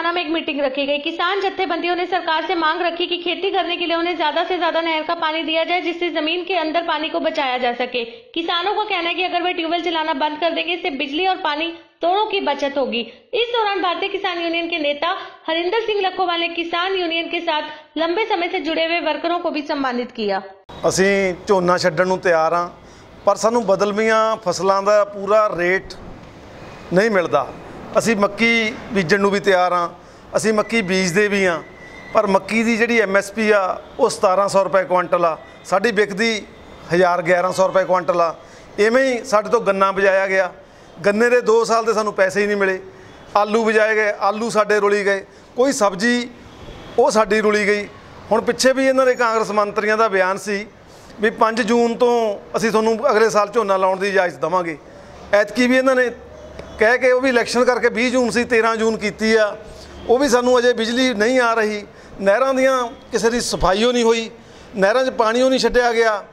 थाना में एक मीटिंग रखी गई किसान जत्थेबंदियों ने सरकार से मांग रखी कि खेती करने के लिए उन्हें ज्यादा से ज्यादा नहर का पानी दिया जाए जिससे जमीन के अंदर पानी को बचाया जा सके किसानों का कहना है कि अगर वे ट्यूबवेल चलाना बंद कर देंगे इससे बिजली और पानी दोनों की बचत होगी इस दौरान भारतीय किसान यूनियन के नेता हरिंदर सिंह लखोवाल ने किसान यूनियन के साथ लंबे समय से जुड़े हुए वर्करों को भी सम्मानित किया ਅਸੀਂ ਝੋਨਾ ਛੱਡਣ ਨੂੰ ਤਿਆਰ ਹਾਂ ਪਰ ਸਾਨੂੰ ਬਦਲਵੀਆਂ ਫਸਲਾਂ ਦਾ ਪੂਰਾ ਰੇਟ ਨਹੀਂ ਮਿਲਦਾ ਅਸੀਂ ਮੱਕੀ ਬੀਜਣ ਨੂੰ ਵੀ ਤਿਆਰ ਹਾਂ, ਅਸੀਂ ਮੱਕੀ ਬੀਜਦੇ ਵੀ ਹਾਂ, ਪਰ ਮੱਕੀ ਦੀ ਜਿਹੜੀ ਐਮਐਸਪੀ ਆ, ਉਹ 1700 ਰੁਪਏ ਕੁਇੰਟਲ ਆ। ਸਾਡੀ ਵਿਕਦੀ 1000 1100 ਰੁਪਏ ਕੁਇੰਟਲ ਆ। ਐਵੇਂ ਹੀ ਸਾਡੇ ਤੋਂ ਗੰਨਾ ਬਜਾਇਆ ਗਿਆ। ਗੰਨੇ ਦੇ 2 ਸਾਲ ਦੇ ਸਾਨੂੰ ਪੈਸੇ ਹੀ ਨਹੀਂ ਮਿਲੇ। ਆਲੂ ਬਜਾਏ ਗਏ, ਆਲੂ ਸਾਡੇ ਰੁਲੀ ਗਏ। ਕੋਈ ਸਬਜ਼ੀ ਉਹ ਸਾਡੀ ਰੁਲੀ ਗਈ। ਹੁਣ ਪਿੱਛੇ ਵੀ ਇਹਨਾਂ ਦੇ ਕਾਂਗਰਸ ਮੰਤਰੀਆਂ ਦਾ ਬਿਆਨ ਸੀ ਵੀ 5 ਜੂਨ ਤੋਂ ਅਸੀਂ ਤੁਹਾਨੂੰ ਅਗਲੇ ਸਾਲ ਝੋਨਾ ਲਾਉਣ ਦੀ ਇਜਾਜ਼ਤ ਦਵਾਂਗੇ। ਐਤਕੀ ਵੀ ਇਹਨਾਂ ਨੇ ਕਹਿ ਕੇ ਉਹ ਵੀ ਇਲੈਕਸ਼ਨ ਕਰਕੇ 20 ਜੂਨ ਸੀ 13 ਜੂਨ ਕੀਤੀ ਆ। ਉਹ ਵੀ ਸਾਨੂੰ ਅਜੇ ਬਿਜਲੀ ਨਹੀਂ ਆ ਰਹੀ। ਨਹਿਰਾਂ ਦੀਆਂ ਕਿਸੇ ਦੀ ਸਫਾਈਓ ਨਹੀਂ ਹੋਈ। ਨਹਿਰਾਂ 'ਚ ਪਾਣੀਓ ਨਹੀਂ ਛੱਡਿਆ ਗਿਆ।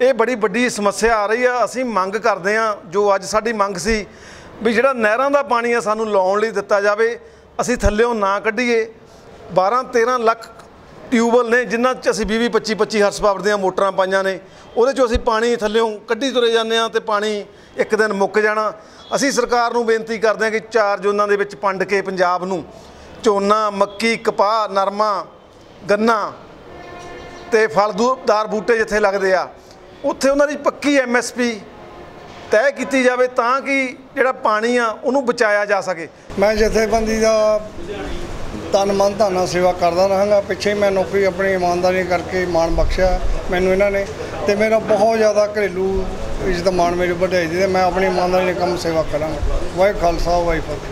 ਇਹ ਬੜੀ ਵੱਡੀ ਸਮੱਸਿਆ ਆ ਰਹੀ ਆ। ਅਸੀਂ ਮੰਗ ਕਰਦੇ ਆ ਜੋ ਅੱਜ ਸਾਡੀ ਮੰਗ ਸੀ, ਵੀ ਜਿਹੜਾ ਨਹਿਰਾਂ ਦਾ ਪਾਣੀ ਆ, ਸਾਨੂੰ ਲਾਉਣ ਲਈ ਦਿੱਤਾ ਜਾਵੇ। ਅਸੀਂ ਥੱਲਿਓਂ ਨਾ ਕੱਢੀਏ। 12 13 ਲੱਖ ਟਿਊਬਲ ਨੇ ਜਿਨ੍ਹਾਂ 'ਚ ਅਸੀਂ 20 25 25 ਹਰਸ ਪਾਵਰ ਦੀਆਂ ਮੋਟਰਾਂ ਪਾਈਆਂ ਨੇ, ਉਹਦੇ 'ਚੋਂ ਅਸੀਂ ਪਾਣੀ ਥੱਲਿਓਂ ਕੱਢੀ ਤੁਰੇ ਜਾਂਦੇ ਆ ਤੇ ਪਾਣੀ ਇੱਕ ਦਿਨ ਮੁੱਕ ਜਾਣਾ। ਅਸੀਂ ਸਰਕਾਰ ਨੂੰ ਬੇਨਤੀ ਕਰਦੇ ਹਾਂ ਕਿ ਚਾਰ ਜ਼ੋਨਾਂ ਦੇ ਵਿੱਚ ਪੰਡ ਕੇ ਪੰਜਾਬ ਨੂੰ ਝੋਨਾ, ਮੱਕੀ, ਕਪਾਹ, ਨਰਮਾ, ਗੰਨਾ ਤੇ ਫਲਦਾਰ ਬੂਟੇ ਜਿੱਥੇ ਲੱਗਦੇ ਆ, ਉੱਥੇ ਉਹਨਾਂ ਦੀ ਪੱਕੀ ਐਮਐਸਪੀ ਤੈਅ ਕੀਤੀ ਜਾਵੇ ਤਾਂ ਕਿ ਜਿਹੜਾ ਪਾਣੀ ਆ ਉਹਨੂੰ ਬਚਾਇਆ ਜਾ ਸਕੇ। ਮੈਂ ਜਥੇਬੰਦੀ ਦਾ ਤਨ ਮਨ ਧਨ ਨਾਲ ਸੇਵਾ ਕਰਦਾ ਰਹਾਂਗਾ। ਪਿੱਛੇ ਮੈਂ ਨੌਕਰੀ ਆਪਣੀ ਇਮਾਨਦਾਰੀ ਕਰਕੇ ਮਾਣ ਬਖਸ਼ਿਆ ਮੈਨੂੰ ਇਹਨਾਂ ਨੇ ਤੇ ਮੇਰਾ ਬਹੁਤ ਜ਼ਿਆਦਾ ਘਰੇਲੂ ਇੱਜ਼ਤ ਮਾਣ ਮੇਰੀ ਵਧਾਈ ਦੀ ਤੇ ਮੈਂ ਆਪਣੀ ਇਮਾਨਦਾਰੀ ਨਾਲ ਕੰਮ ਸੇਵਾ ਕਰਾਂਗਾ। ਵਾਹਿ ਖਾਲਸਾ ਵਾਹਿ ਫਤਿਹ।